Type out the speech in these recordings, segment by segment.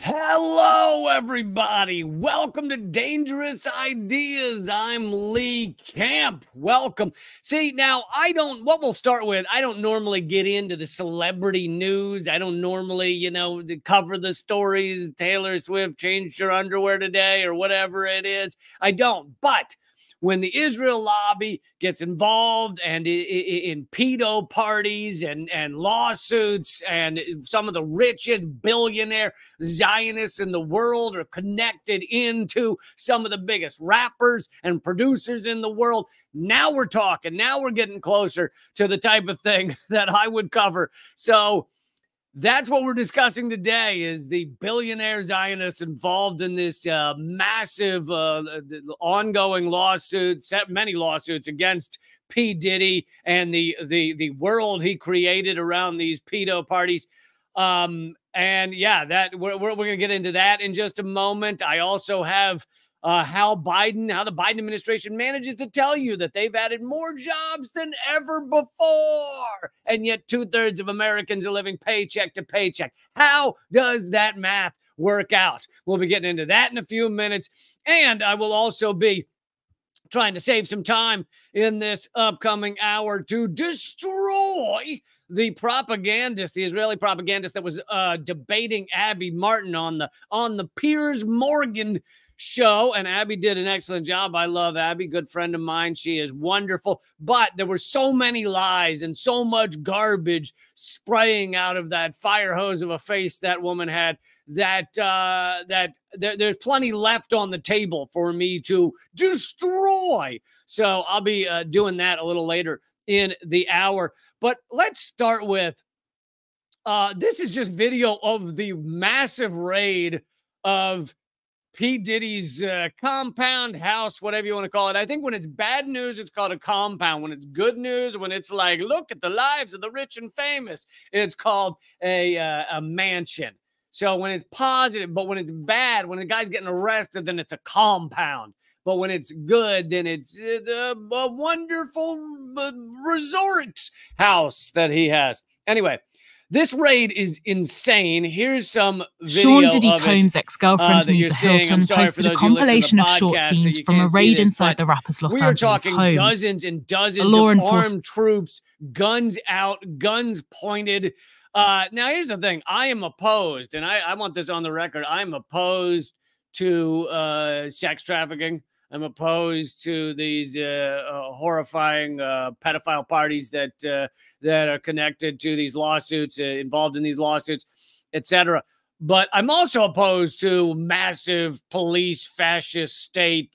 Hello, everybody. Welcome to Dangerous Ideas. I'm Lee Camp. Welcome. See, now I don't, what we'll start with, I don't normally get into the celebrity news. I don't normally, you know, cover the stories. Taylor Swift changed her underwear today or whatever it is. I don't. But when the Israel lobby gets involved and in pedo parties and, and lawsuits, and some of the richest billionaire Zionists in the world are connected into some of the biggest rappers and producers in the world. Now we're talking. Now we're getting closer to the type of thing that I would cover. So, that's what we're discussing today is the billionaire zionists involved in this uh, massive uh, ongoing lawsuit many lawsuits against p. Diddy and the the the world he created around these pedo parties. Um and yeah that we're, we're, we're gonna get into that in just a moment. I also have uh, how Biden, how the Biden administration manages to tell you that they've added more jobs than ever before. And yet, two thirds of Americans are living paycheck to paycheck. How does that math work out? We'll be getting into that in a few minutes. And I will also be trying to save some time in this upcoming hour to destroy the propagandist, the Israeli propagandist that was uh, debating Abby Martin on the on the Piers Morgan show. And Abby did an excellent job. I love Abby, good friend of mine. She is wonderful. But there were so many lies and so much garbage spraying out of that fire hose of a face that woman had that uh, that there, there's plenty left on the table for me to destroy. So I'll be uh, doing that a little later in the hour. But let's start with uh, this is just video of the massive raid of P. Diddy's uh, compound house, whatever you want to call it. I think when it's bad news, it's called a compound. When it's good news, when it's like, look at the lives of the rich and famous, it's called a, uh, a mansion. So when it's positive, but when it's bad, when the guy's getting arrested, then it's a compound. But when it's good, then it's uh, a wonderful uh, resort house that he has. Anyway, this raid is insane. Here's some video Sean Diddy Combs' ex-girlfriend uh, Misa Hylton posted a compilation of short scenes from a raid this, inside the rapper's Los we Angeles talking home. dozens and dozens law of armed troops, guns out, guns pointed. Uh, now, here's the thing: I am opposed, and I, I want this on the record. I am opposed to uh, sex trafficking. I'm opposed to these uh, uh, horrifying uh, pedophile parties that uh, that are connected to these lawsuits, uh, involved in these lawsuits, etc. But I'm also opposed to massive police fascist state,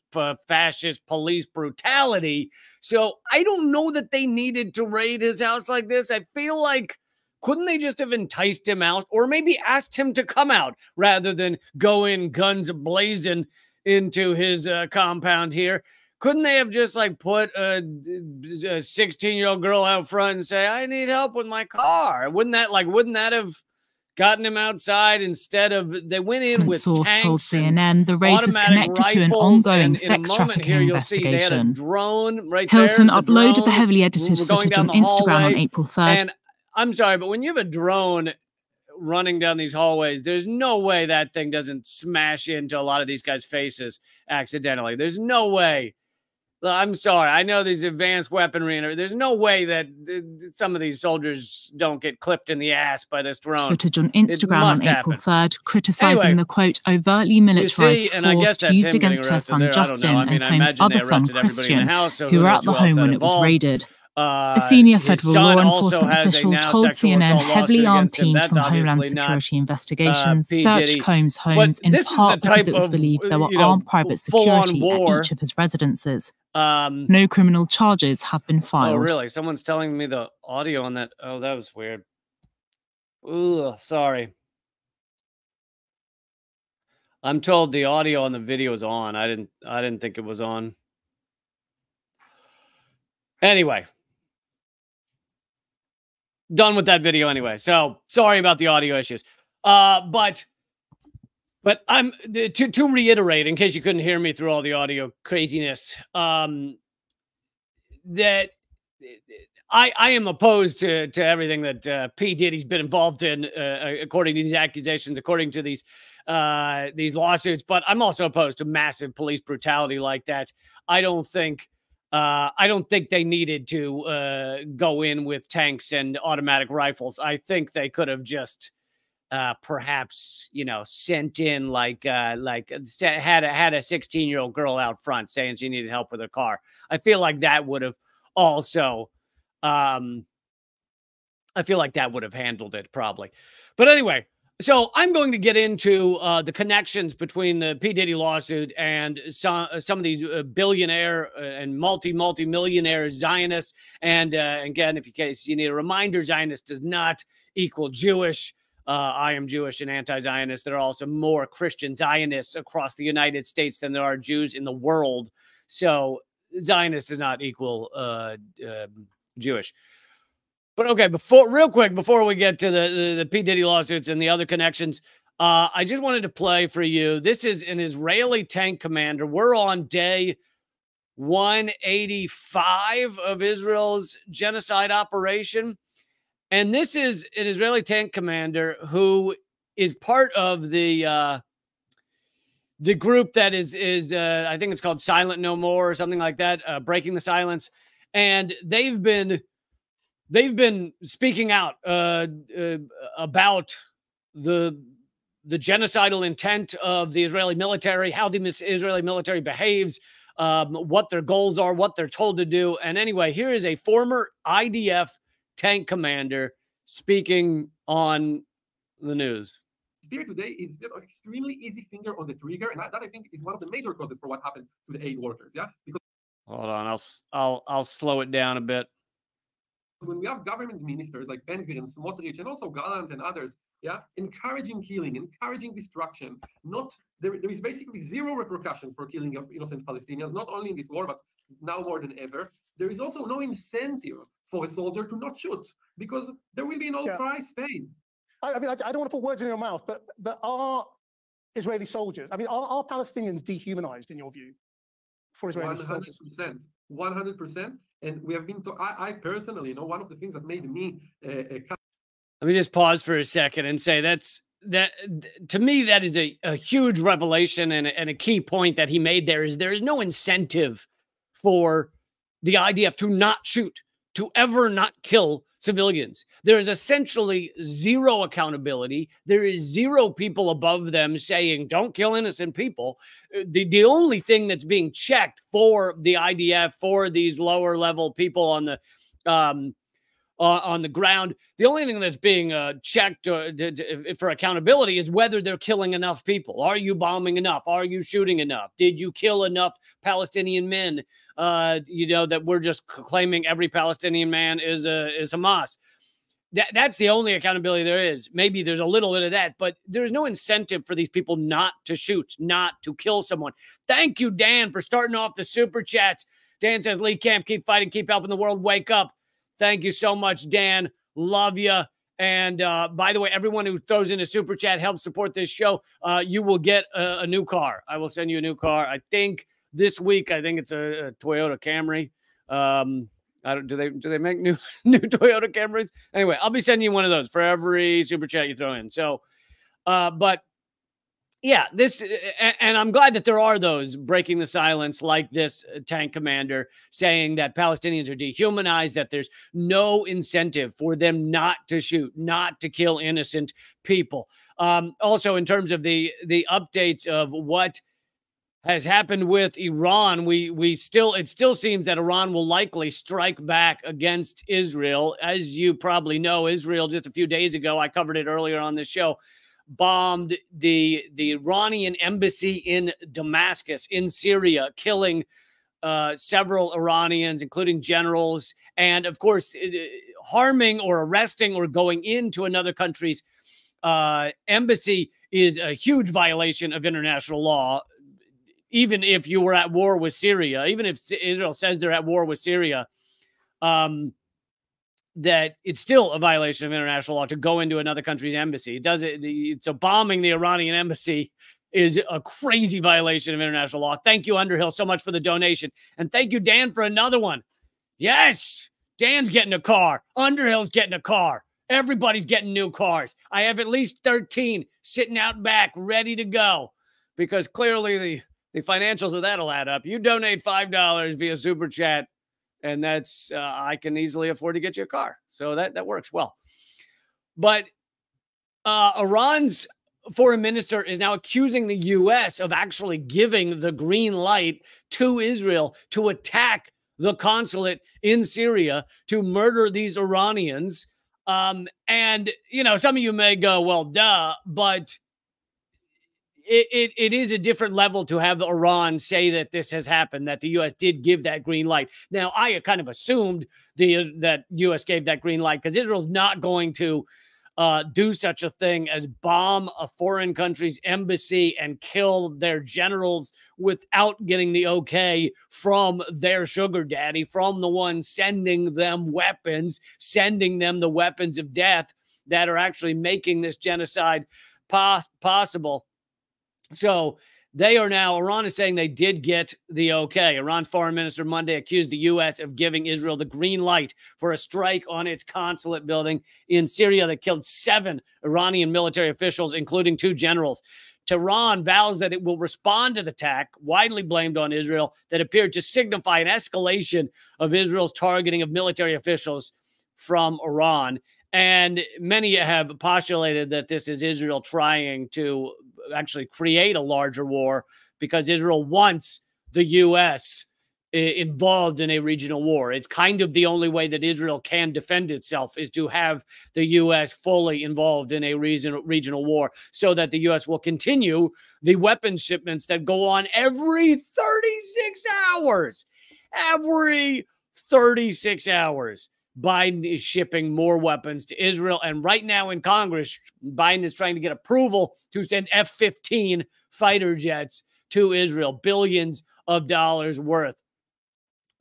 fascist police brutality. So I don't know that they needed to raid his house like this. I feel like couldn't they just have enticed him out or maybe asked him to come out rather than go in guns blazing into his uh, compound here. Couldn't they have just like put a 16 year old girl out front and say, I need help with my car? Wouldn't that like, wouldn't that have gotten him outside instead of they went in with source tanks told CNN the raid was connected to an ongoing sex trafficking here, investigation. drone right Hylton there, uploaded the, the heavily edited footage on Instagram on April 3rd. And I'm sorry, but when you have a drone running down these hallways, there's no way that thing doesn't smash into a lot of these guys' faces accidentally. There's no way. I'm sorry. I know these advanced weaponry, and there's no way that some of these soldiers don't get clipped in the ass by this drone. Footage on Instagram on April 3rd, criticizing anyway, the quote overtly militarized see, force used against her son there. Justin I mean, and Combs' other son Christian, house, so who were at the home when it was raided. Uh, a senior federal law enforcement official told CNN heavily armed teams from Homeland Security uh, investigations uh, searched Combs' homes in part because it was believed there were armed private security at each of his residences. Um, no criminal charges have been filed. Oh, really? Someone's telling me the audio on that. Oh, that was weird. Ooh, sorry. I'm told the audio on the video is on. I didn't. I didn't think it was on. Anyway, done with that video anyway. So sorry about the audio issues. Uh, but but I'm to to reiterate, in case you couldn't hear me through all the audio craziness, um, that I, I am opposed to to everything that uh, P Diddy's been involved in, uh, according to these accusations, according to these uh, these lawsuits. But I'm also opposed to massive police brutality like that. I don't think uh, I don't think they needed to uh, go in with tanks and automatic rifles. I think they could have just uh, perhaps you know sent in like uh, like uh, had a, had a 16 year old girl out front saying she needed help with her car. I feel like that would have also um, I feel like that would have handled it probably. But anyway, so I'm going to get into uh, the connections between the P Diddy lawsuit and some uh, some of these uh, billionaire uh, and multi multi millionaire Zionists. And uh, again, if you case you need a reminder, Zionist does not equal Jewish. Uh, I am Jewish and anti-Zionist. There are also more Christian Zionists across the United States than there are Jews in the world. So Zionist does not equal um, Jewish. But okay, before real quick before we get to the the, the P Diddy lawsuits and the other connections, uh, I just wanted to play for you. This is an Israeli tank commander. We're on day 185 of Israel's genocide operation, and this is an Israeli tank commander who is part of the uh, the group that is is uh, I think it's called Silent No More or something like that, uh, breaking the silence, and they've been they've been speaking out uh, uh, about the the genocidal intent of the Israeli military, how the Israeli military behaves, um, what their goals are, what they're told to do. And anyway, here is a former IDF tank commander speaking on the news. Here today is an extremely easy finger on the trigger, and that, that I think is one of the major causes for what happened to the aid workers. Yeah, because hold on, I'll I'll I'll slow it down a bit when we have government ministers like Ben Gvir and Smotrich and also Gallant and others, yeah, encouraging killing, encouraging destruction, not there, there is basically zero repercussions for killing of innocent Palestinians, not only in this war, but now more than ever. There is also no incentive for a soldier to not shoot because there will be no yeah. price paid. I, I mean, I, I, don't want to put words in your mouth, but but are Israeli soldiers? I mean, are, are Palestinians dehumanized in your view? For Israeli 100%, soldiers, 100 percent. And we have been, to, I, I, personally, you know, one of the things that made me. Uh, uh, Let me just pause for a second and say that's that to me that is a, a huge revelation and a, and a key point that he made there is there is no incentive for the IDF to not shoot, to ever not kill civilians. There is essentially zero accountability. There is zero people above them saying, don't kill innocent people. Uh, the, the only thing that's being checked for the IDF, for these lower level people on the um, uh, on the ground. The only thing that's being uh, checked uh, for accountability is whether they're killing enough people. Are you bombing enough? Are you shooting enough? Did you kill enough Palestinian men? Uh, you know that we're just claiming every Palestinian man is a is Hamas. That that's the only accountability there is. Maybe there's a little bit of that, but there's no incentive for these people not to shoot, not to kill someone. Thank you, Dan, for starting off the super chats. Dan says, Lee Camp, keep fighting, keep helping the world wake up. Thank you so much, Dan. Love you. And uh, by the way, everyone who throws in a super chat helps support this show. Uh, you will get a, a, new car. I will send you a new car. I think this week. I think it's a, a Toyota Camry. Um, I don't. Do they do they make new new Toyota Camrys? Anyway, I'll be sending you one of those for every super chat you throw in. So, uh, but yeah, this, and I'm glad that there are those breaking the silence like this uh, tank commander saying that Palestinians are dehumanized, that there's no incentive for them not to shoot, not to kill innocent people. Um, also, in terms of the the updates of what has happened with Iran, we we still it still seems that Iran will likely strike back against Israel. As you probably know, Israel just a few days ago, I covered it earlier on this show bombed the the Iranian embassy in Damascus in Syria, killing uh, several Iranians, including generals, and of course, harming or arresting or going into another country's uh, embassy is a huge violation of international law. Even if you were at war with Syria, even if Israel says they're at war with Syria, um, that it's still a violation of international law to go into another country's embassy. It does it. So bombing the Iranian embassy is a crazy violation of international law. Thank you, Underhill, so much for the donation. And thank you, Dan, for another one. Yes, Dan's getting a car. Underhill's getting a car. Everybody's getting new cars. I have at least 13 sitting out back ready to go because clearly the, the financials of that'll add up. You donate $5 via Super Chat, and that's, uh, I can easily afford to get you a car. So that, that works well. But uh, Iran's foreign minister is now accusing the U.S. of actually giving the green light to Israel to attack the consulate in Syria to murder these Iranians. Um, and, you know, some of you may go, well, duh, but it, it, it is a different level to have Iran say that this has happened, that the U.S. did give that green light. Now, I kind of assumed the that U.S. gave that green light because Israel's not going to uh, do such a thing as bomb a foreign country's embassy and kill their generals without getting the okay from their sugar daddy, from the one sending them weapons, sending them the weapons of death that are actually making this genocide possible. So they are now, Iran is saying they did get the okay. Iran's foreign minister Monday accused the U.S. of giving Israel the green light for a strike on its consulate building in Syria that killed seven Iranian military officials, including two generals. Tehran vows that it will respond to the attack, widely blamed on Israel, that appeared to signify an escalation of Israel's targeting of military officials from Iran. And many have postulated that this is Israel trying to actually create a larger war because Israel wants the U.S. Eh, involved in a regional war. It's kind of the only way that Israel can defend itself is to have the U.S. fully involved in a regional regional war, so that the U.S. will continue the weapons shipments that go on every 36 hours. Every 36 hours. Biden is shipping more weapons to Israel. And right now in Congress, Biden is trying to get approval to send F 15 fighter jets to Israel, billions of dollars worth.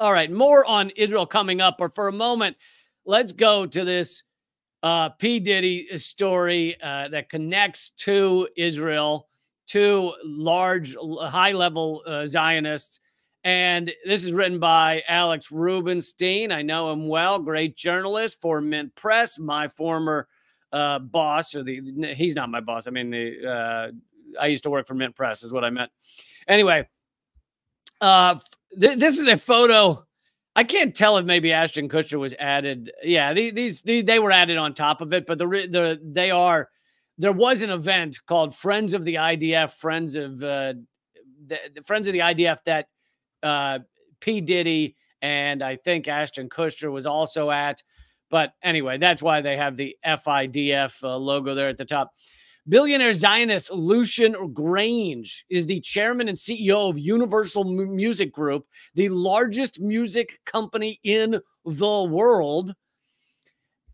All right, more on Israel coming up. Or for a moment, let's go to this uh, P. Diddy story uh, that connects to Israel, to large, high level uh, Zionists and this is written by Alex Rubinstein. I know him well, great journalist for Mint Press, my former uh, boss, or the he's not my boss. I mean, the uh, I used to work for Mint Press, is what I meant. Anyway, uh, th- this is a photo. I can't tell if maybe Ashton Kutcher was added. Yeah, these, these they were added on top of it, but the the they are. There was an event called Friends of the IDF, Friends of uh, the, the Friends of the IDF that uh, P. Diddy and I think Ashton Kutcher was also at. But anyway, that's why they have the FIDF uh, logo there at the top. Billionaire Zionist Lucian Grainge is the chairman and CEO of Universal Music Group, the largest music company in the world.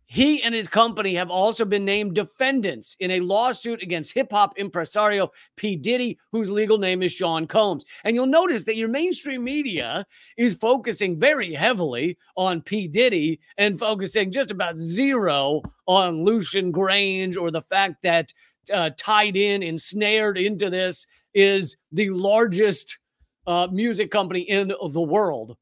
He and his company have also been named defendants in a lawsuit against hip hop impresario P. Diddy, whose legal name is Sean Combs. And you'll notice that your mainstream media is focusing very heavily on P. Diddy and focusing just about zero on Lucian Grainge or the fact that uh, tied in, ensnared into this is the largest uh, music company in the world.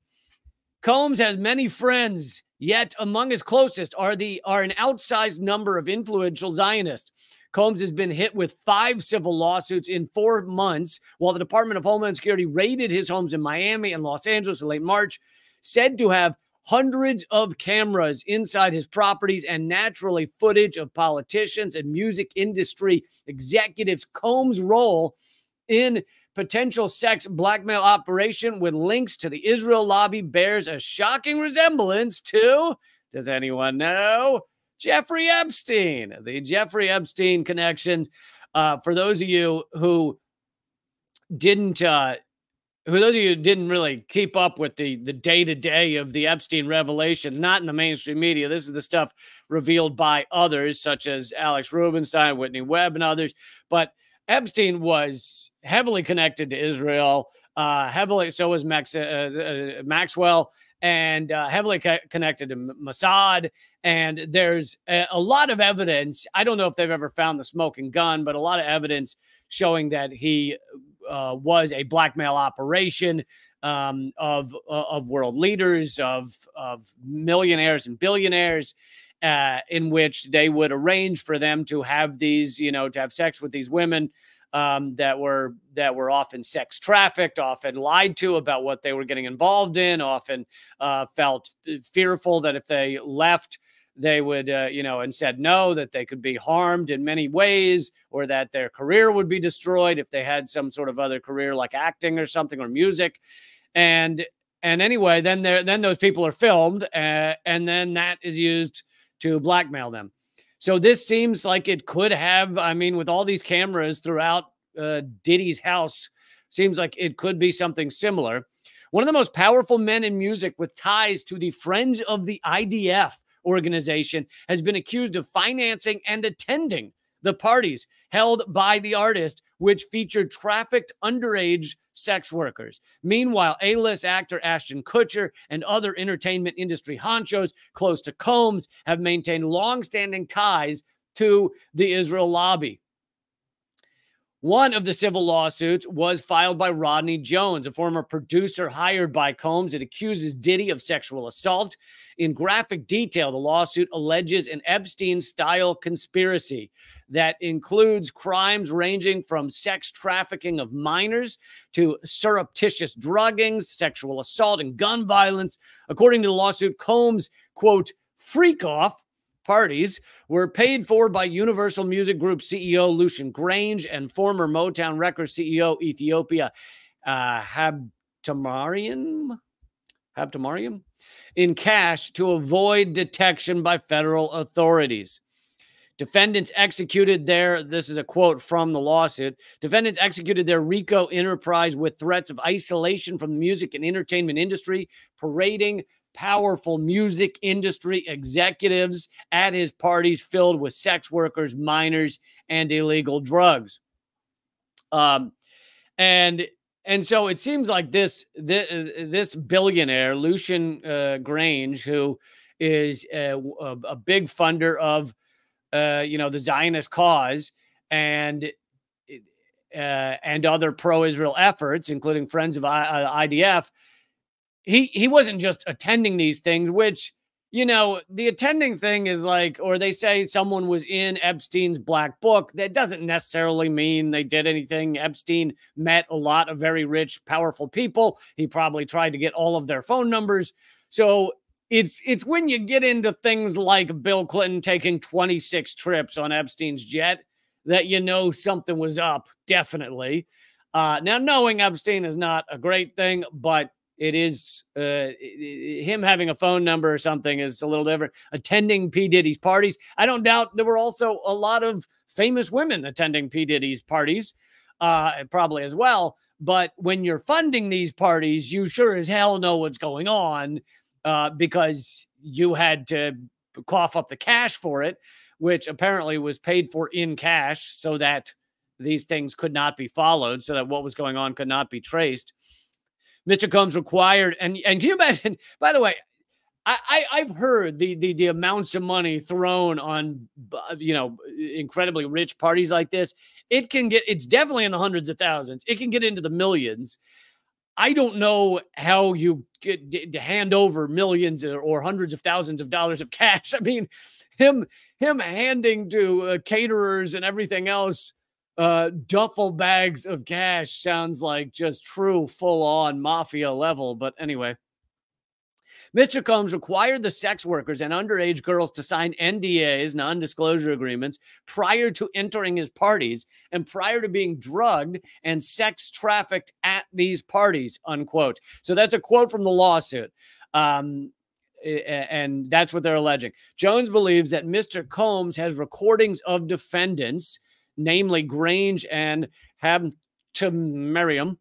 Combs has many friends Yet among his closest are the are an outsized number of influential Zionists. Combs has been hit with five civil lawsuits in four months, while the Department of Homeland Security raided his homes in Miami and Los Angeles in late March, said to have hundreds of cameras inside his properties and naturally footage of politicians and music industry executives. Combs' role in potential sex blackmail operation with links to the Israel lobby bears a shocking resemblance to, does anyone know? Jeffrey Epstein, the Jeffrey Epstein connections. Uh, for those of you who didn't, uh, who those of you who didn't really keep up with the the day to day of the Epstein revelation, not in the mainstream media. This is the stuff revealed by others, such as Alex Rubinstein, Whitney Webb, and others. But Epstein was heavily connected to Israel. Uh, heavily, so was Max, uh, uh, Maxwell, and uh, heavily co- connected to Mossad. And there's a, a, lot of evidence. I don't know if they've ever found the smoking gun, but a lot of evidence showing that he uh, was a blackmail operation. um, of of world leaders, of of millionaires and billionaires, uh, in which they would arrange for them to have these, you know, to have sex with these women um, that were that were often sex trafficked, often lied to about what they were getting involved in, often uh, felt fearful that if they left they would, uh, you know, and said no, that they could be harmed in many ways or that their career would be destroyed if they had some sort of other career like acting or something or music and and anyway, then there then those people are filmed, uh, and then that is used to blackmail them. So this seems like it could have. I mean, with all these cameras throughout uh, Diddy's house, seems like it could be something similar. One of the most powerful men in music with ties to the Friends of the IDF organization has been accused of financing and attending the parties held by the artist, which featured trafficked underage sex workers. Meanwhile, A list actor Ashton Kutcher and other entertainment industry honchos close to Combs have maintained long standing ties to the Israel lobby. One of the civil lawsuits was filed by Rodney Jones, a former producer hired by Combs. It accuses Diddy of sexual assault. In graphic detail, the lawsuit alleges an Epstein style conspiracy that includes crimes ranging from sex trafficking of minors to surreptitious druggings, sexual assault, and gun violence. According to the lawsuit, Combs, quote, freak off parties were paid for by Universal Music Group CEO Lucian Grainge and former Motown Records CEO Ethiopia uh, Habtemariam in cash to avoid detection by federal authorities. Defendants executed their, this is a quote from the lawsuit. Defendants executed their RICO enterprise with threats of isolation from the music and entertainment industry, parading powerful music industry executives at his parties filled with sex workers, minors, and illegal drugs. Um, and and so it seems like this this, this billionaire Lucian uh, Grainge, who is a, a, a big funder of uh, you know the Zionist cause and uh, and other pro-Israel efforts, including Friends of I- IDF, he he wasn't just attending these things, which you know the attending thing is like, or they say someone was in Epstein's black book. That doesn't necessarily mean they did anything. Epstein met a lot of very rich, powerful people. He probably tried to get all of their phone numbers. So it's it's when you get into things like Bill Clinton taking 26 trips on Epstein's jet that you know something was up. Definitely. Uh, now, knowing Epstein is not a great thing, but it is uh, him having a phone number or something is a little different. Attending P. Diddy's parties. I don't doubt there were also a lot of famous women attending P. Diddy's parties, uh, probably as well. But when you're funding these parties, you sure as hell know what's going on uh, because you had to cough up the cash for it, which apparently was paid for in cash so that these things could not be followed, so that what was going on could not be traced. Mr. Combs required, and and can you imagine? By the way, I, I have heard the, the the amounts of money thrown on you know incredibly rich parties like this. It can get it's definitely in the hundreds of thousands. It can get into the millions. I don't know how you get to hand over millions or hundreds of thousands of dollars of cash. I mean, him him handing to uh, caterers and everything else uh, duffel bags of cash sounds like just true full on mafia level. But anyway, Mr. Combs required the sex workers and underage girls to sign NDAs, non disclosure agreements, prior to entering his parties and prior to being drugged and sex trafficked at these parties, unquote. So that's a quote from the lawsuit. Um, and that's what they're alleging. Jones believes that Mr. Combs has recordings of defendants namely Grainge and Habtemariam,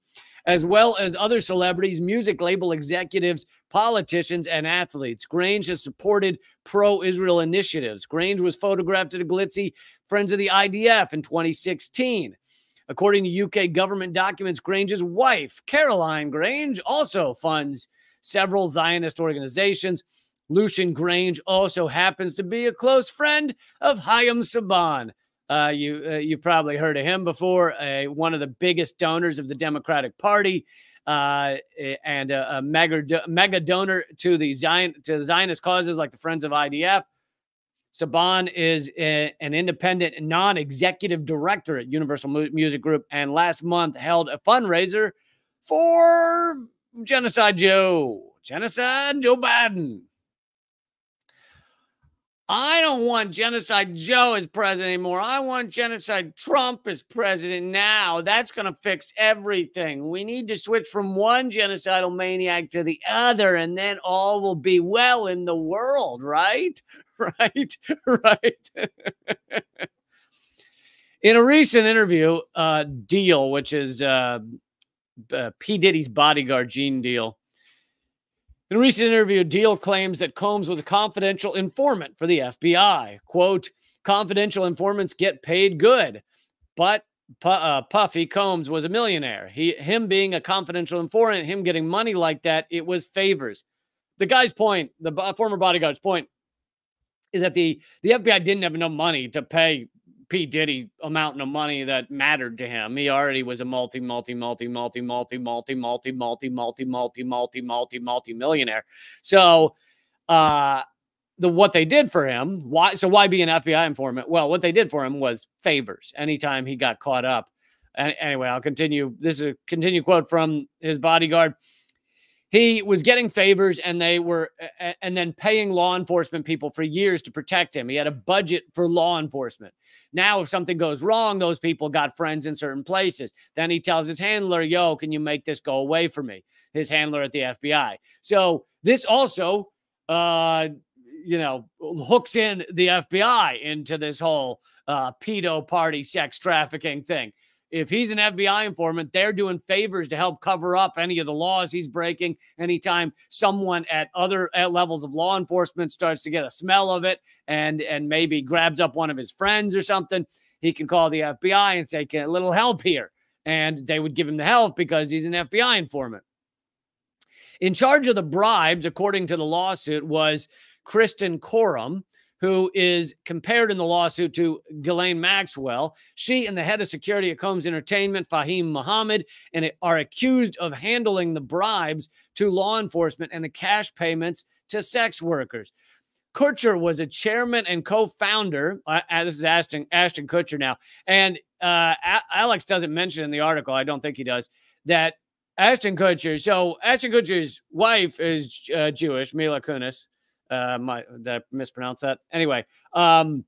as well as other celebrities, music label executives, politicians, and athletes. Grainge has supported pro Israel initiatives. Grainge was photographed at a glitzy Friends of the IDF in 2016. According to UK government documents, Grainge's wife, Caroline Grainge, also funds several Zionist organizations. Lucian Grainge also happens to be a close friend of Haim Saban, uh, you uh, you've probably heard of him before. One of the biggest donors of the Democratic Party. uh, and a, a mega mega donor to the Zion to the Zionist causes like the Friends of IDF. Saban is a, an independent non-executive director at Universal Music Group, and last month held a fundraiser for Genocide Joe, Genocide Joe Biden. I don't want Genocide Joe as president anymore. I want Genocide Trump as president now. That's going to fix everything. We need to switch from one genocidal maniac to the other, and then all will be well in the world, right? Right? Right? in a recent interview, uh, Deal, which is uh, uh, P. Diddy's bodyguard, Gene Deal, in a recent interview, Deal claims that Combs was a confidential informant for the FBI. Quote, confidential informants get paid good, but uh, Puffy Combs was a millionaire. He, him being a confidential informant, him getting money like that, it was favors. The guy's point, the former bodyguard's point, is that the the FBI didn't have enough money to pay P. Diddy amount of money that mattered to him. He already was a multi, multi, multi, multi, multi, multi, multi, multi, multi, multi, multi, multi, multi millionaire. So, uh, the what they did for him, why? So why be an FBI informant? Well, what they did for him was favors. Anytime he got caught up. And anyway, I'll continue. This is a continue quote from his bodyguard he was getting favors and they were and then paying law enforcement people for years to protect him. He had a budget for law enforcement. Now if something goes wrong those people got friends in certain places. Then he tells his handler yo can you make this go away for me? His handler at the fbi so this also uh you know hooks in the fbi into this whole uh pedo party sex trafficking thing if he's an FBI informant, they're doing favors to help cover up any of the laws he's breaking. Anytime someone at other at levels of law enforcement starts to get a smell of it and and maybe grabs up one of his friends or something, he can call the FBI and say, "Can a little help here?" And they would give him the help because he's an FBI informant. In charge of the bribes, according to the lawsuit, was Kristen Khorram who is compared in the lawsuit to Ghislaine Maxwell. She and the head of security at Combs Entertainment, Fahim Muhammad, and are accused of handling the bribes to law enforcement and the cash payments to sex workers. Kutcher was a chairman and co-founder. Uh, uh this is Ashton Ashton Kutcher now, and uh, Alex doesn't mention in the article. I don't think he does that Ashton Kutcher. So Ashton Kutcher's wife is uh, Jewish, Mila Kunis. Uh, my did I mispronounce that? Anyway, um,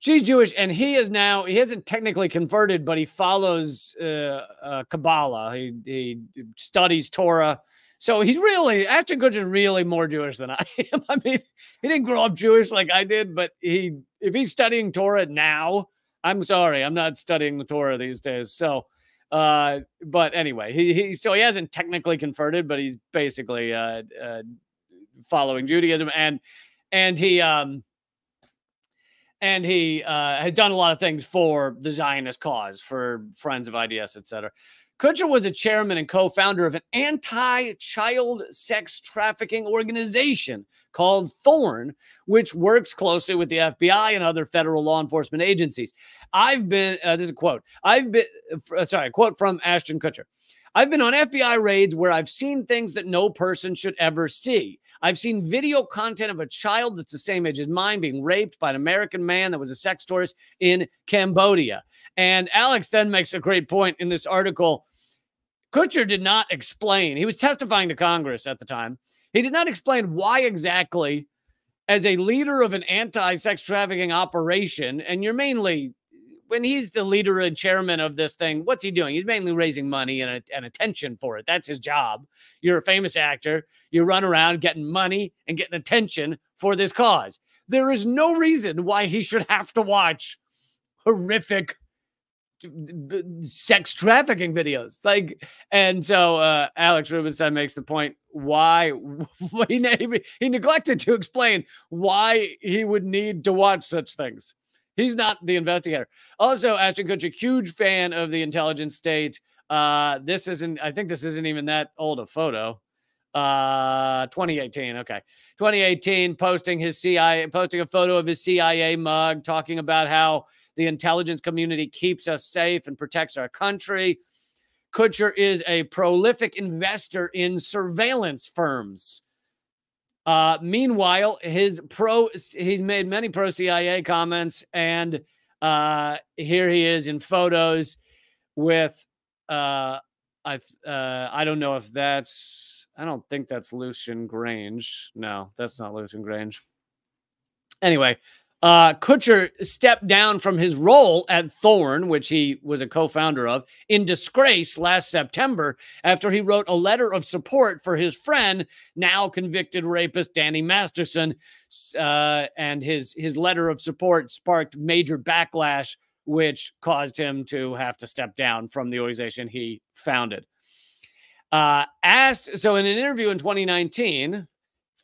she's Jewish, and he is now he hasn't technically converted, but he follows uh, uh, Kabbalah. He he studies Torah. So he's really Ashton Kutcher is really more Jewish than I am. I mean, he didn't grow up Jewish like I did, but he if he's studying Torah now, I'm sorry, I'm not studying the Torah these days. So uh but anyway he, he so he hasn't technically converted but he's basically uh, uh following Judaism, and and he um and he uh, has done a lot of things for the Zionist cause, for Friends of IDF, etc. Kutcher was a chairman and co-founder of an anti-child sex trafficking organization called Thorn, which works closely with the FBI and other federal law enforcement agencies. I've been uh, this is a quote. I've been uh, sorry, a quote from Ashton Kutcher. I've been on FBI raids where I've seen things that no person should ever see. I've seen video content of a child that's the same age as mine being raped by an American man that was a sex tourist in Cambodia. And Alex then makes a great point in this article. Kutcher did not explain, he was testifying to Congress at the time. He did not explain why exactly, as a leader of an anti sex trafficking operation, and you're mainly when he's the leader and chairman of this thing, what's he doing? He's mainly raising money and, and attention for it. That's his job. You're a famous actor. You run around getting money and getting attention for this cause. There is no reason why he should have to watch horrific sex trafficking videos. Like, and so uh, Alex Rubinstein makes the point why he, he neglected to explain why he would need to watch such things. He's not the investigator. Also, Ashton Kutcher, huge fan of the intelligence state. Uh, this isn't, I think this isn't even that old a photo. Uh, 2018. Okay. 2018, posting his CIA, posting a photo of his CIA mug, talking about how the intelligence community keeps us safe and protects our country. Kutcher is a prolific investor in surveillance firms. Uh, meanwhile, his pro he's made many pro CIA comments, and uh, here he is in photos with uh, I uh, I don't know if that's I don't think that's Lucian Grainge. No, that's not Lucian Grainge. Anyway, uh, Kutcher stepped down from his role at Thorn, which he was a co founder of, in disgrace last September after he wrote a letter of support for his friend, now convicted rapist Danny Masterson. Uh, and his, his letter of support sparked major backlash, which caused him to have to step down from the organization he founded. Uh, asked, so in an interview in 2019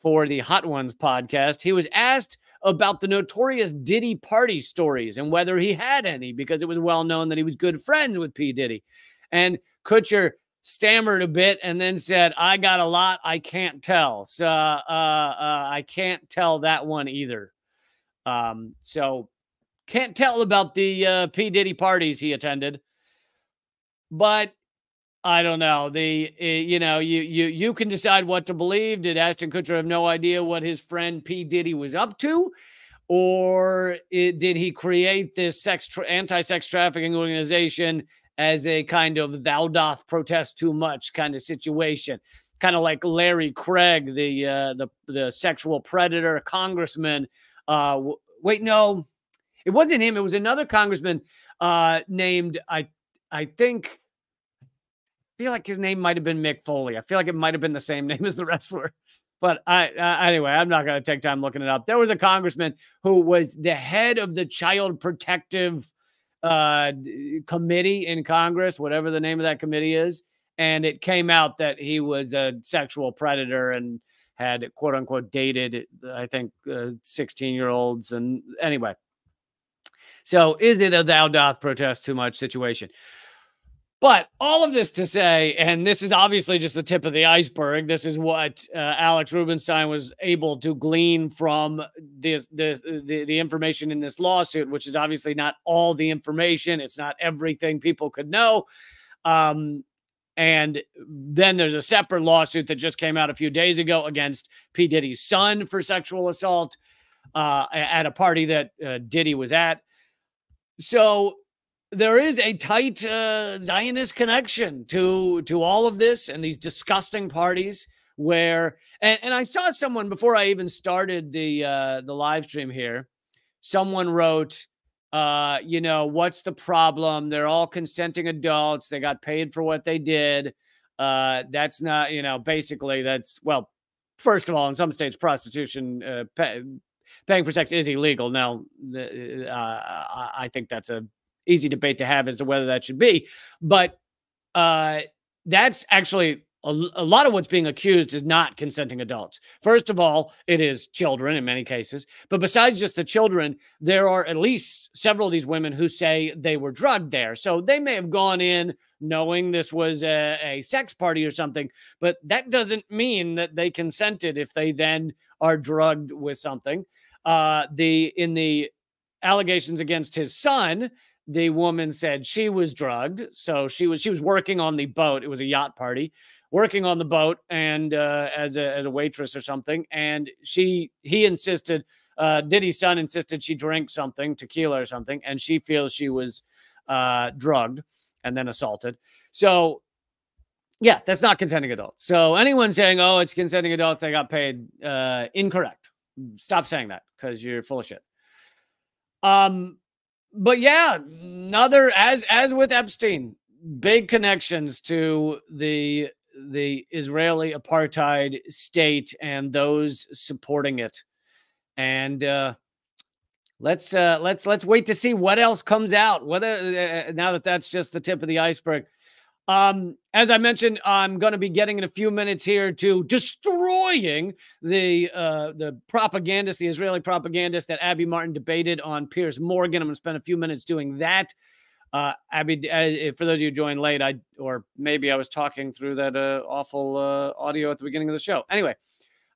for the Hot Ones podcast, he was asked about the notorious Diddy party stories and whether he had any, because it was well known that he was good friends with P. Diddy. And Kutcher stammered a bit and then said, I got a lot I can't tell. So uh, uh, I can't tell that one either. Um, so can't tell about the uh, P. Diddy parties he attended. But I don't know. The uh, you know you you you can decide what to believe. Did Ashton Kutcher have no idea what his friend P Diddy was up to, or it, did he create this sex tra- anti-sex trafficking organization as a kind of "thou doth protest too much" kind of situation? Kind of like Larry Craig, the uh, the the sexual predator congressman. Uh, w- wait, no, it wasn't him. It was another congressman uh, named I I think feel like his name might have been Mick Foley. I feel like it might have been the same name as the wrestler. But I, uh, anyway, I'm not going to take time looking it up. There was a congressman who was the head of the Child Protective uh, Committee in Congress, whatever the name of that committee is. And it came out that he was a sexual predator and had quote unquote dated, I think, 16 uh, year olds. And anyway, so is it a thou doth protest too much situation? But all of this to say, and this is obviously just the tip of the iceberg. This is what uh, Alex Rubinstein was able to glean from this, this the, the information in this lawsuit, which is obviously not all the information. It's not everything people could know. Um, and then there's a separate lawsuit that just came out a few days ago against P. Diddy's son for sexual assault uh, at a party that uh, Diddy was at. So there is a tight uh, Zionist connection to to all of this and these disgusting parties where and, and I saw someone before I even started the uh, the live stream here. Someone wrote, uh, you know, what's the problem? They're all consenting adults. They got paid for what they did. Uh, that's not, you know, basically that's well. First of all, in some states, prostitution, uh, pay, paying for sex is illegal. Now, uh, I think that's a easy debate to have as to whether that should be. But uh, that's actually a, a, lot of what's being accused is not consenting adults. First of all, it is children in many cases. But besides just the children, there are at least several of these women who say they were drugged there. So they may have gone in knowing this was a, a sex party or something, but that doesn't mean that they consented if they then are drugged with something. Uh, the in the allegations against his son, the woman said she was drugged so she was she was working on the boat. It was a yacht party working on the boat and uh, as a as a waitress or something and she he insisted uh, Diddy's son insisted she drink something tequila or something and she feels she was uh, drugged and then assaulted. So yeah that's not consenting adults. So anyone saying oh it's consenting adults they got paid uh, incorrect. Stop saying that because you're full of shit. Um but yeah, another as as with Epstein, big connections to the the Israeli apartheid state and those supporting it. And uh, let's uh, let's let's wait to see what else comes out. Whether uh, now that that's just the tip of the iceberg. Um, as I mentioned, I'm going to be getting in a few minutes here to destroying the uh, the propagandist, the Israeli propagandist that Abby Martin debated on Piers Morgan. I'm going to spend a few minutes doing that. Uh, Abby, uh, for those of you who joined late, I or maybe I was talking through that uh, awful uh, audio at the beginning of the show. Anyway,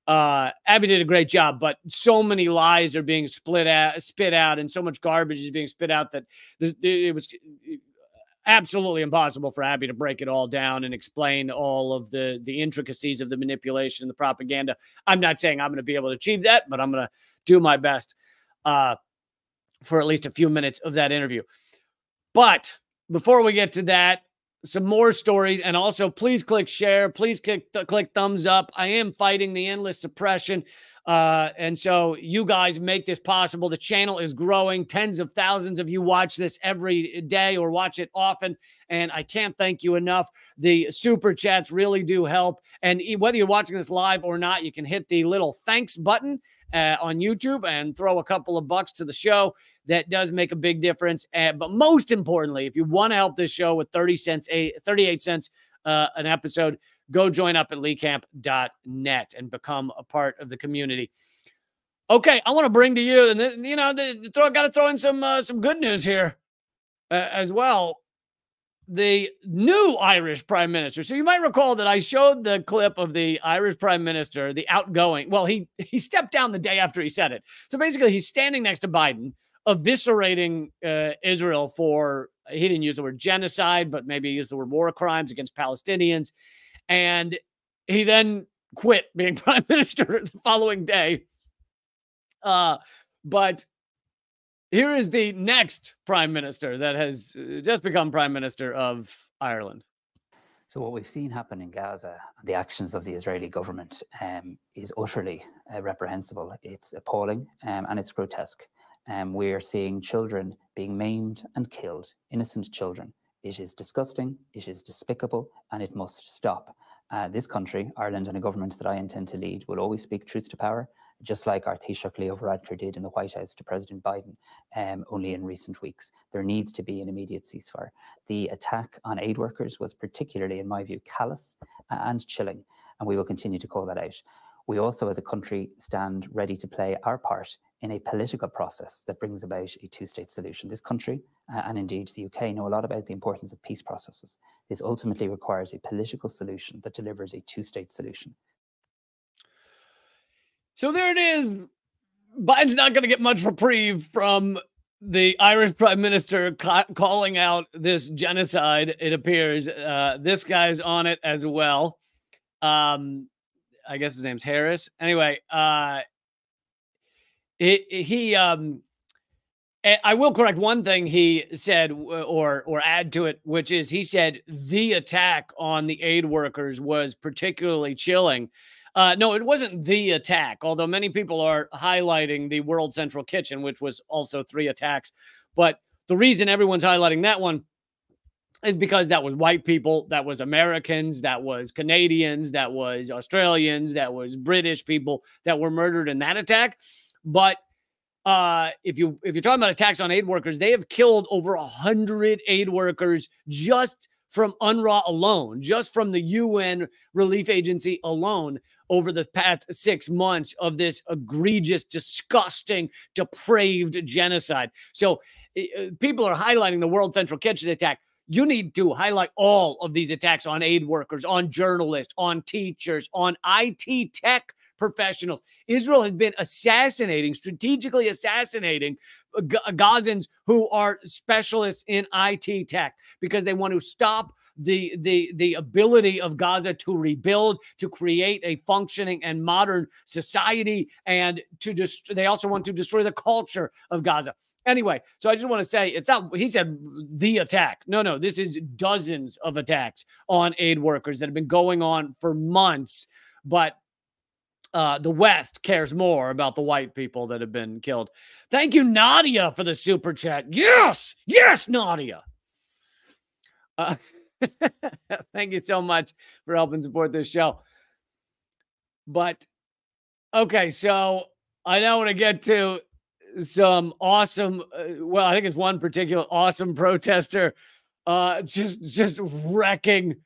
uh, Abby did a great job, but so many lies are being split out, spit out, and so much garbage is being spit out that it was absolutely impossible for Abby to break it all down and explain all of the the intricacies of the manipulation and the propaganda. I'm not saying I'm going to be able to achieve that, but I'm going to do my best uh, for at least a few minutes of that interview. But before we get to that, some more stories, and also please click share, please click click thumbs up. I am fighting the endless suppression. Uh, and so you guys make this possible. The channel is growing. Tens of thousands of you watch this every day or watch it often. And I can't thank you enough. The super chats really do help. And whether you're watching this live or not, you can hit the little thanks button uh, on YouTube and throw a couple of bucks to the show. That does make a big difference. Uh, but most importantly, if you want to help this show with 30 cents, 38 cents uh, an episode, go join up at leecamp.net and become a part of the community. Okay, I want to bring to you, and you know, the, throw got to throw in some uh, some good news here uh, as well. The new Irish Prime Minister. So you might recall that I showed the clip of the Irish Prime Minister, the outgoing. Well, he he stepped down the day after he said it. So basically, he's standing next to Biden, eviscerating uh, Israel for he didn't use the word genocide, but maybe he used the word war crimes against Palestinians. And he then quit being prime minister the following day. Uh, but here is the next prime minister that has uh, just become prime minister of Ireland. So, what we've seen happen in Gaza, the actions of the Israeli government, um, is utterly uh, reprehensible. It's appalling um, and it's grotesque. Um, we're seeing children being maimed and killed, innocent children. It is disgusting, it is despicable, and it must stop. Uh, this country, Ireland, and a government that I intend to lead will always speak truth to power, just like our Taoiseach Leo Varadkar did in the White House to President Biden um, only in recent weeks. There needs to be an immediate ceasefire. The attack on aid workers was particularly, in my view, callous and chilling, and we will continue to call that out. We also, as a country, stand ready to play our part in a political process that brings about a two state solution. This country, uh, and indeed the UK, know a lot about the importance of peace processes. This ultimately requires a political solution that delivers a two state solution. So there it is. Biden's not going to get much reprieve from the Irish prime minister ca- calling out this genocide. It appears uh, this guy's on it as well. Um, I guess his name's Harris. Anyway, uh, he, um I will correct one thing he said or or add to it which is he said the attack on the aid workers was particularly chilling. Uh, no, it wasn't the attack, although many people are highlighting the World Central Kitchen, which was also three attacks. But the reason everyone's highlighting that one is because that was white people, that was Americans, that was Canadians, that was Australians, that was British people that were murdered in that attack. But uh, if you if you're talking about attacks on aid workers, they have killed over a hundred aid workers just from UNRWA alone, just from the UN relief agency alone over the past six months of this egregious, disgusting, depraved genocide. So uh, people are highlighting the World Central Kitchen attack. You need to highlight all of these attacks on aid workers, on journalists, on teachers, on IT tech professionals. Israel has been assassinating, strategically assassinating uh, G- uh, Gazans who are specialists in IT tech because they want to stop the the the ability of Gaza to rebuild, to create a functioning and modern society, and to just they also want to destroy the culture of Gaza. Anyway, so I just want to say it's not, he said the attack. No, no, this is dozens of attacks on aid workers that have been going on for months. But uh, the West cares more about the white people that have been killed. Thank you, Nadia, for the super chat. Yes, yes, Nadia. Uh, thank you so much for helping support this show. But okay, so I now want to get to some awesome. Uh, well, I think it's one particular awesome protester, uh, just just wrecking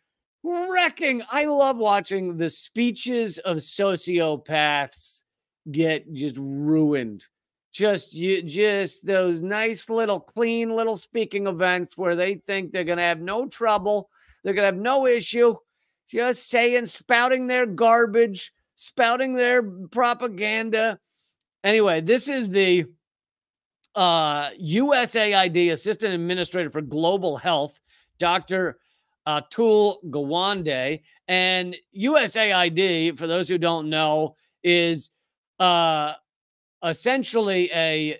wrecking. I love watching the speeches of sociopaths get just ruined. Just you just those nice little clean little speaking events where they think they're going to have no trouble, they're going to have no issue just saying spouting their garbage, spouting their propaganda. Anyway, this is the uh, USAID Assistant Administrator for Global Health Dr. Atul Gawande. And USAID, for those who don't know, is uh, essentially a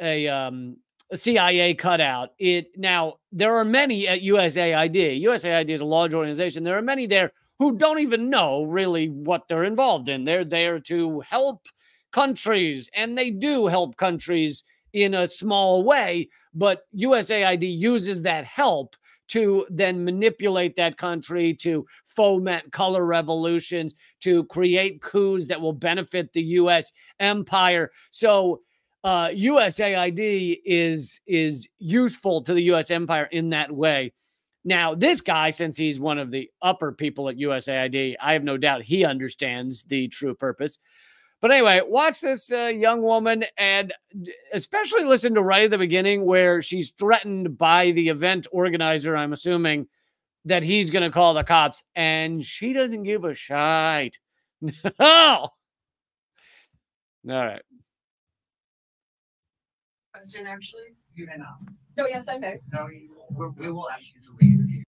a, um, a CIA cutout. It now there are many at USAID. USAID is a large organization. There are many there who don't even know really what they're involved in. They're there to help countries, and they do help countries in a small way, but USAID uses that help to then manipulate that country to foment color revolutions, to create coups that will benefit the U.S. empire. So uh, USAID is is useful to the U.S. empire in that way. Now, this guy, since he's one of the upper people at USAID, I have no doubt he understands the true purpose. But anyway, watch this uh, young woman and especially listen to right at the beginning where she's threatened by the event organizer, I'm assuming, that he's going to call the cops. And she doesn't give a shite. No. All right. Question, actually? You may not. No, yes, I may. No, we will ask you to leave.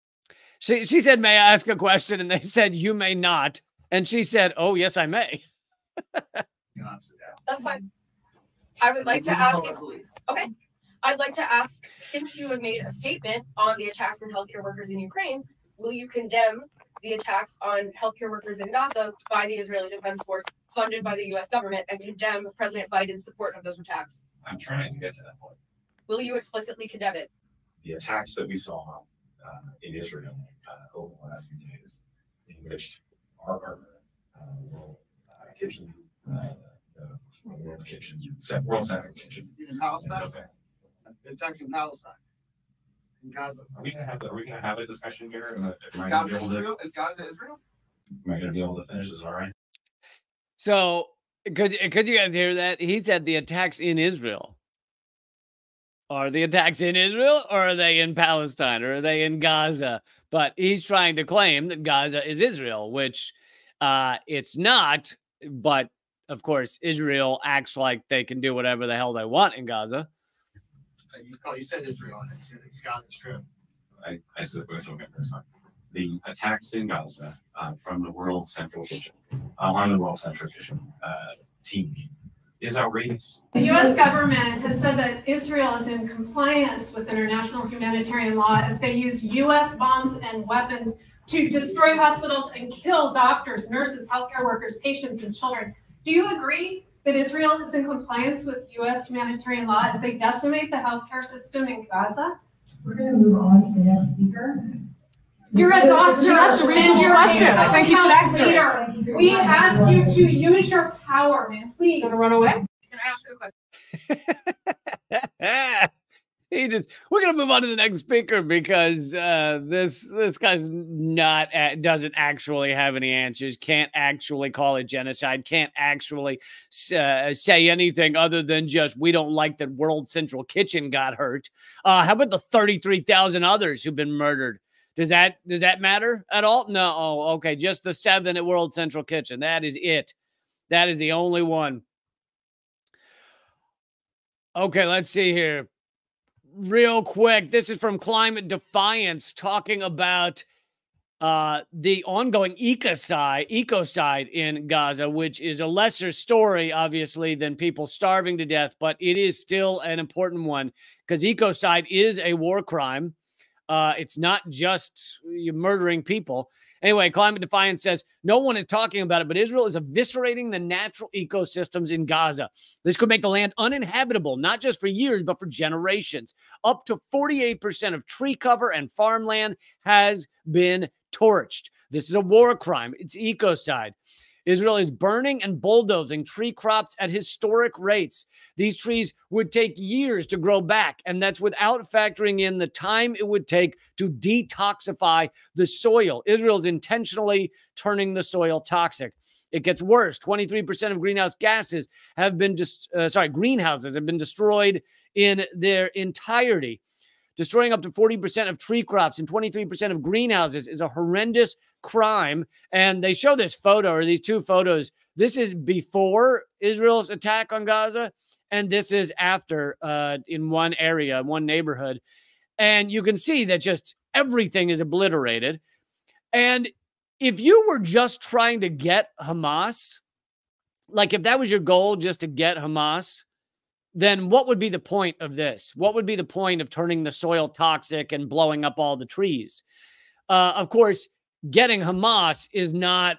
She, she said, May I ask a question? And they said, You may not. And she said, Oh, yes, I may. That's fine. I would like to ask. okay. I'd like to ask, since you have made a statement on the attacks on healthcare workers in Ukraine, will you condemn the attacks on healthcare workers in Gaza by the Israeli Defense Force funded by the US government and condemn President Biden's support of those attacks? I'm trying to get to that point. Will you explicitly condemn it? The attacks that we saw uh, in Israel uh, over the last few days, in which our partner uh, will kitchen, uh, world kitchen, world center kitchen. In Palestine? Attacks in Palestine. In Gaza. Are we gonna have, are we gonna have a discussion here? Am I Gaza Israel? Is Gaza Israel? Am I gonna be able to finish this all right? So could could you guys hear that? He said the attacks in Israel. Are the attacks in Israel or are they in Palestine or are they in Gaza? But he's trying to claim that Gaza is Israel, which uh, it's not but of course, Israel acts like they can do whatever the hell they want in Gaza. You, oh, you said Israel, and it's, it's Gaza Strip. I, I said it okay. The attacks in Gaza uh, from the World Central Kitchen, uh, on the World Central Kitchen uh, team, is outrageous. The U.S. government has said that Israel is in compliance with international humanitarian law as they use U.S. bombs and weapons to destroy hospitals and kill doctors, nurses, healthcare workers, patients, and children. Do you agree that Israel is in compliance with U.S. humanitarian law as they decimate the healthcare system in Gaza? We're going to move on to the next speaker. You're a doctor and you're question. I think you should ask leader. We ask you to use your power, man. Please. Gonna run away? Can I ask a question? he just we're gonna move on to the next speaker because uh, this this guy's not doesn't actually have any answers can't actually call it genocide can't actually uh, say anything other than just we don't like that world central kitchen got hurt. Uh, how about the 33000 others who've been murdered? Does that does that matter at all? No. Oh, okay just the seven at world central kitchen. That is it. That is the only one. Okay let's see here real quick. This is from Climate Defiance talking about uh, the ongoing ecocide, ecocide in Gaza, which is a lesser story, obviously, than people starving to death, but it is still an important one because ecocide is a war crime. Uh, it's not just you murdering people. Anyway, Climate Defiance says no one is talking about it, but Israel is eviscerating the natural ecosystems in Gaza. This could make the land uninhabitable, not just for years, but for generations. Up to 48% of tree cover and farmland has been torched. This is a war crime, it's ecocide. Israel is burning and bulldozing tree crops at historic rates. These trees would take years to grow back, and that's without factoring in the time it would take to detoxify the soil. Israel is intentionally turning the soil toxic. It gets worse. 23% of greenhouse gases have been just uh, sorry, greenhouses have been destroyed in their entirety. Destroying up to 40% of tree crops and 23% of greenhouses is a horrendous crime. And they show this photo or these two photos. This is before Israel's attack on Gaza, and this is after uh, in one area, one neighborhood. And you can see that just Everything is obliterated. And if you were just trying to get Hamas, like if that was your goal, just to get Hamas, then what would be the point of this? What would be the point of turning the soil toxic and blowing up all the trees? Uh, of course, getting Hamas is not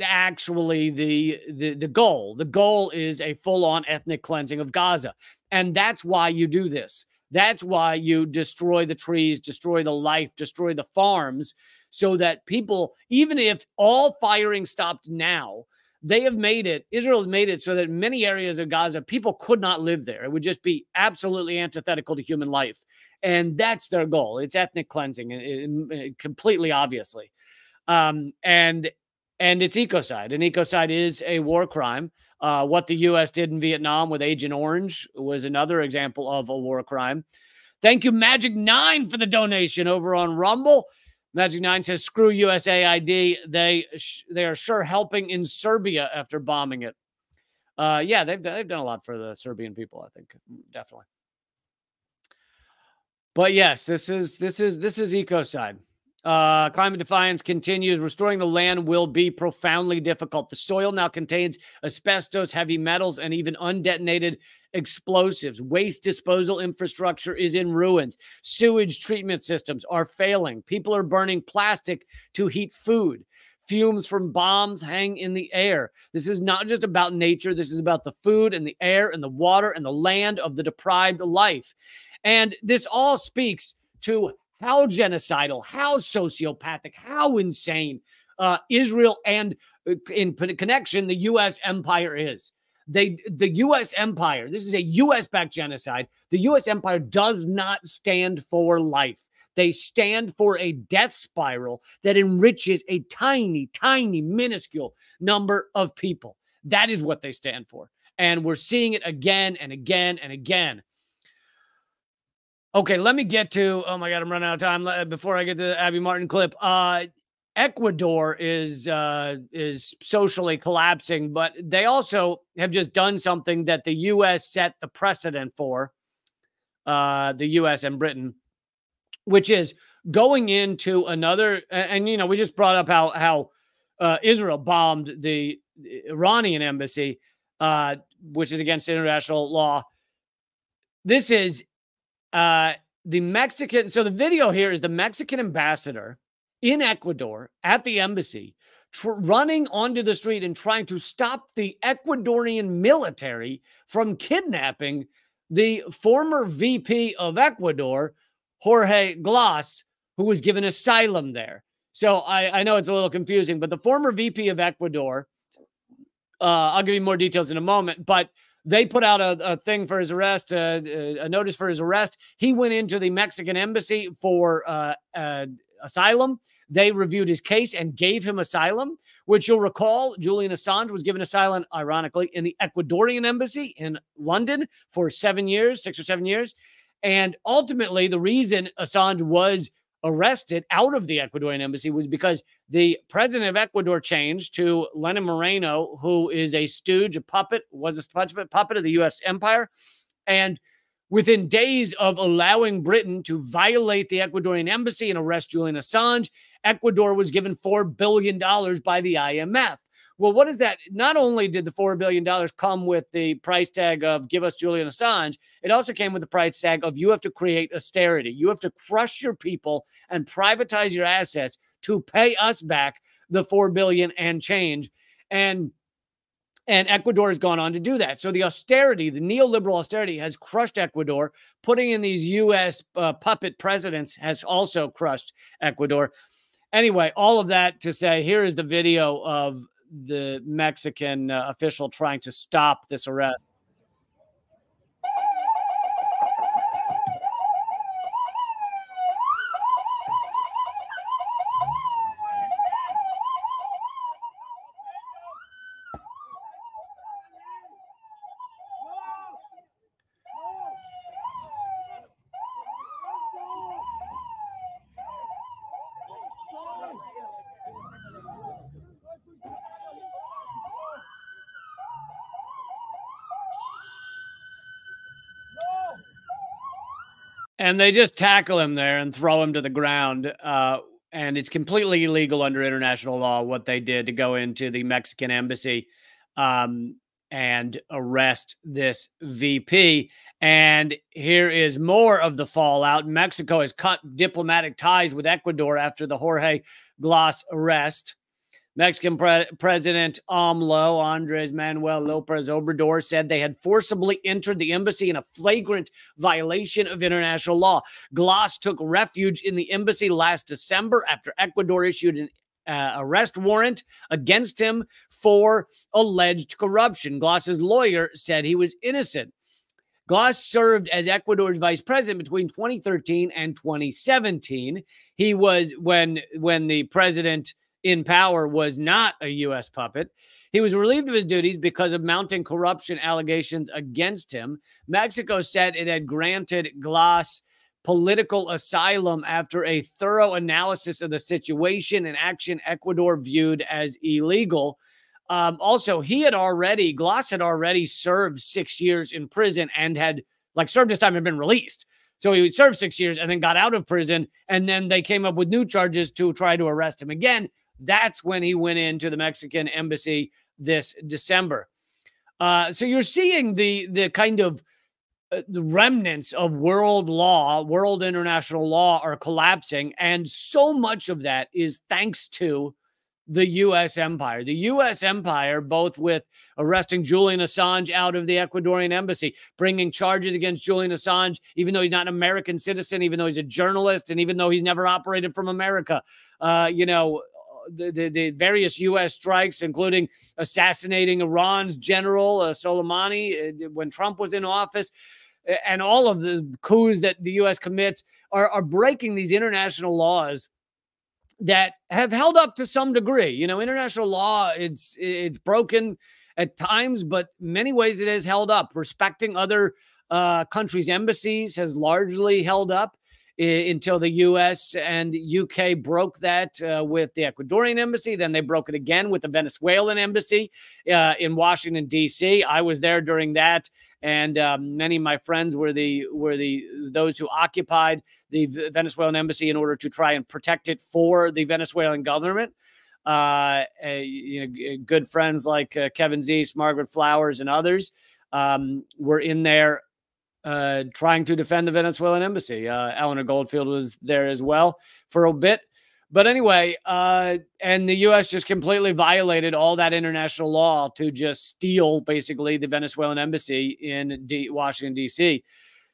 actually the, the the goal. The goal is a full-on ethnic cleansing of Gaza. And that's why you do this. That's why you destroy the trees, destroy the life, destroy the farms so that people even if all firing stopped now, they have made it, Israel has made it so that many areas of Gaza, people could not live there. It would just be absolutely antithetical to human life. And that's their goal. It's ethnic cleansing, completely obviously. Um, and and it's ecocide. And ecocide is a war crime. Uh, what the U.S. did in Vietnam with Agent Orange was another example of a war crime. Thank you, Magic Nine, for the donation over on Rumble. Magic Nine says, "Screw USAID. They they are sure helping in Serbia after bombing it. Uh, yeah, they've they've done a lot for the Serbian people. I think definitely. But yes, this is this is this is ecocide. Uh, climate defiance continues. Restoring the land will be profoundly difficult. The soil now contains asbestos, heavy metals, and even undetonated explosives. Waste disposal infrastructure is in ruins. Sewage treatment systems are failing. People are burning plastic to heat food. Fumes from bombs hang in the air. This is not just about nature. This is about the food and the air and the water and the land of the deprived life. And this all speaks to how genocidal, how sociopathic, how insane uh, Israel and uh, in connection the U.S. empire is. They, the U.S. empire, this is a U.S. backed genocide. The U.S. empire does not stand for life. They stand for a death spiral that enriches a tiny, tiny, minuscule number of people. That is what they stand for. And we're seeing it again and again and again. Okay, let me get to. Oh my God, I'm running out of time. Before I get to the Abby Martin clip, uh, Ecuador is uh, is socially collapsing, but they also have just done something that the U.S. set the precedent for. Uh, the U.S. and Britain, which is going into another, and, and you know, we just brought up how how uh, Israel bombed the Iranian embassy, uh, which is against international law. This is uh, the Mexican, so the video here is the Mexican ambassador in Ecuador at the embassy tr- running onto the street and trying to stop the Ecuadorian military from kidnapping the former VP of Ecuador, Jorge Glas, who was given asylum there. So I, I know it's a little confusing, but the former VP of Ecuador, uh, I'll give you more details in a moment, but they put out a, a thing for his arrest, uh, a notice for his arrest. He went into the Mexican embassy for uh, uh, asylum. They reviewed his case and gave him asylum, which you'll recall Julian Assange was given asylum, ironically, in the Ecuadorian embassy in London for seven years, six or seven years. And ultimately, the reason Assange was arrested out of the Ecuadorian embassy was because the president of Ecuador changed to Lenin Moreno, who is a stooge, a puppet, was a puppet, puppet of the U.S. empire. And within days of allowing Britain to violate the Ecuadorian embassy and arrest Julian Assange, Ecuador was given $4 billion by the IMF. Well, what is that? Not only did the $4 billion come with the price tag of give us Julian Assange, it also came with the price tag of you have to create austerity. You have to crush your people and privatize your assets to pay us back the 4 billion and change. And and Ecuador has gone on to do that. So the austerity, the neoliberal austerity, has crushed Ecuador. Putting in these U.S. Uh, puppet presidents has also crushed Ecuador. Anyway, all of that to say, here is the video of the Mexican uh, official trying to stop this arrest. And they just tackle him there and throw him to the ground. Uh, and it's completely illegal under international law what they did to go into the Mexican embassy um, and arrest this VP. And here is more of the fallout. Mexico has cut diplomatic ties with Ecuador after the Jorge Glas arrest. Mexican pre- President AMLO, Andres Manuel Lopez Obrador, said they had forcibly entered the embassy in a flagrant violation of international law. Glas took refuge in the embassy last December after Ecuador issued an uh, arrest warrant against him for alleged corruption. Glas's lawyer said he was innocent. Glas served as Ecuador's vice president between 2013 and 2017. He was when when the president in power was not a U.S. puppet. He was relieved of his duties because of mounting corruption allegations against him. Mexico said it had granted Glas political asylum after a thorough analysis of the situation and action Ecuador viewed as illegal. Um, also, he had already, Glas had already served six years in prison and had like served his time and been released. So he would serve six years and then got out of prison. And then they came up with new charges to try to arrest him again. That's when he went into the Mexican embassy this December. Uh, so you're seeing the the kind of uh, the remnants of world law, world international law are collapsing, and so much of that is thanks to the U.S. empire. The U.S. empire, both with arresting Julian Assange out of the Ecuadorian embassy, bringing charges against Julian Assange, even though he's not an American citizen, even though he's a journalist, and even though he's never operated from America. Uh, you know, the, the, the, various U.S. strikes, including assassinating Iran's general uh, Soleimani uh, when Trump was in office, and all of the coups that the U.S. commits are, are breaking these international laws that have held up to some degree. You know, international law it's it's broken at times, but many ways it has held up. Respecting other uh, countries' embassies has largely held up until the U.S. and UK broke that uh, with the Ecuadorian embassy. Then they broke it again with the Venezuelan embassy uh, in Washington D.C. I was there during that, and um, many of my friends were the were the those who occupied the Venezuelan embassy in order to try and protect it for the Venezuelan government. Uh, you know, good friends like uh, Kevin Zeese, Margaret Flowers, and others um, were in there uh, trying to defend the Venezuelan embassy. Uh, Eleanor Goldfield was there as well for a bit. But anyway, uh, and the U.S. just completely violated all that international law to just steal basically the Venezuelan embassy in D- Washington, D.C.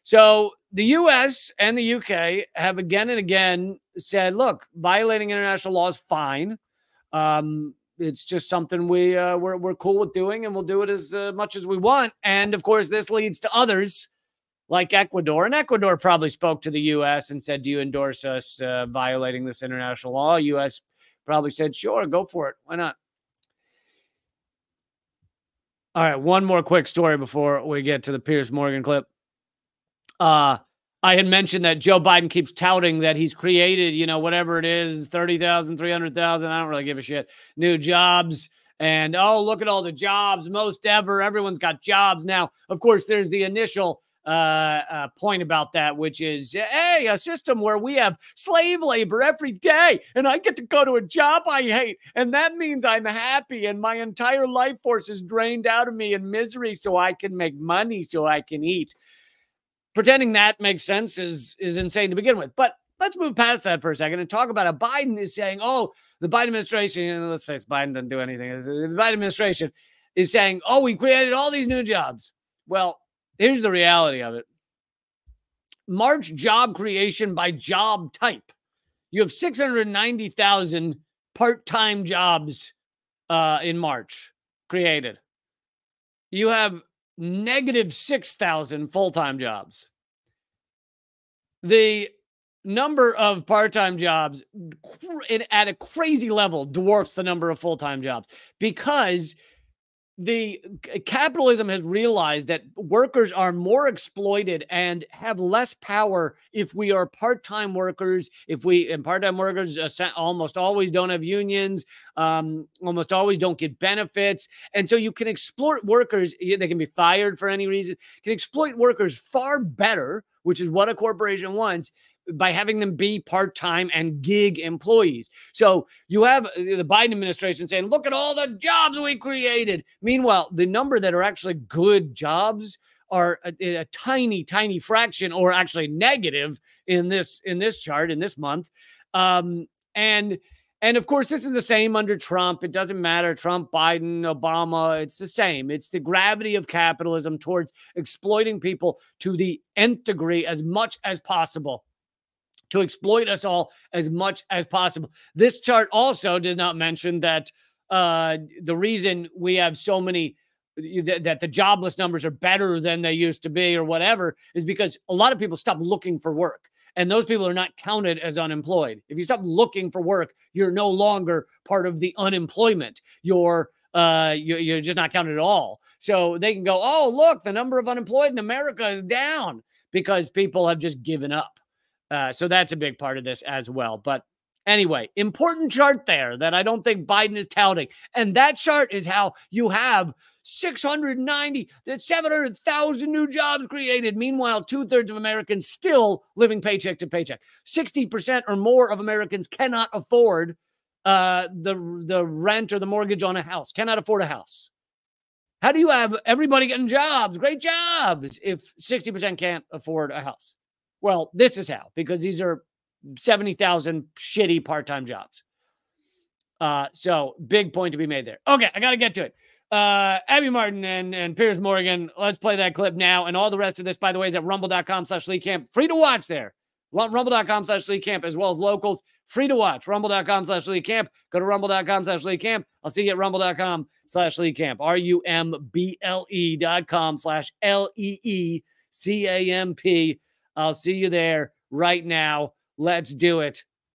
So the U.S. and the U.K. have again and again said, look, violating international law is fine. Um, it's just something we uh, we're, we're cool with doing, and we'll do it as uh, much as we want. And of course, this leads to others like Ecuador. And Ecuador probably spoke to the U.S. and said, Do you endorse us uh, violating this international law? U.S. probably said, Sure, go for it. Why not? All right, one more quick story before we get to the Piers Morgan clip. Uh, I had mentioned that Joe Biden keeps touting that he's created, you know, whatever it is 30,000, 300,000. I don't really give a shit. New jobs. And oh, look at all the jobs, most ever. Everyone's got jobs now. Of course, there's the initial uh, uh, point about that, which is, hey, a system where we have slave labor every day, and I get to go to a job I hate, and that means I'm happy, and my entire life force is drained out of me in misery, so I can make money, so I can eat. Pretending that makes sense is is insane to begin with, but let's move past that for a second and talk about a Biden is saying, oh, the Biden administration, you know, let's face Biden doesn't do anything. The Biden administration is saying, oh, we created all these new jobs. Well, Here's the reality of it March job creation by job type. You have 690,000 part time jobs uh, in March created. You have negative 6,000 full time jobs. The number of part time jobs at a crazy level dwarfs the number of full time jobs because the capitalism has realized that workers are more exploited and have less power if we are part-time workers if we and part-time workers almost always don't have unions um, almost always don't get benefits. And so you can exploit workers they can be fired for any reason can exploit workers far better which is what a corporation wants by having them be part time and gig employees. So you have uh, the Biden administration saying, look at all the jobs we created. Meanwhile, the number that are actually good jobs are a, a, tiny tiny fraction or actually negative in this in this chart in this month. Um and and of course this is the same under trump. It doesn't matter. Trump biden obama it's the same. It's the gravity of capitalism towards exploiting people to the nth degree as much as possible to exploit us all as much as possible. This chart also does not mention that uh, the reason we have so many that the jobless numbers are better than they used to be or whatever is because a lot of people stop looking for work and those people are not counted as unemployed. If you stop looking for work, you're no longer part of the unemployment. You're uh, you're just not counted at all. So they can go, oh, look, the number of unemployed in America is down because people have just given up. Uh, so that's a big part of this as well. But anyway, important chart there that I don't think Biden is touting. And that chart is how you have 690, 700,000 new jobs created. Meanwhile, two thirds of Americans still living paycheck to paycheck. 60% or more of Americans cannot afford uh, the, the rent or the mortgage on a house, cannot afford a house. How do you have everybody getting jobs, great jobs, if 60% can't afford a house? Well, this is how, because these are 70,000 shitty part time jobs. Uh, so big point to be made there. Okay, I got to get to it. Uh, Abby Martin and, and Piers Morgan. Let's play that clip now. And all the rest of this, by the way, is at rumble.com slash Lee Camp. Free to watch there. Rumble.com slash Lee Camp, as well as locals. Free to watch. Rumble.com slash Lee Camp. Go to rumble.com slash Lee Camp. I'll see you at rumble.com slash Lee Camp. R U M B L E dot com slash L E E C A M P. I'll see you there right now. Let's do it.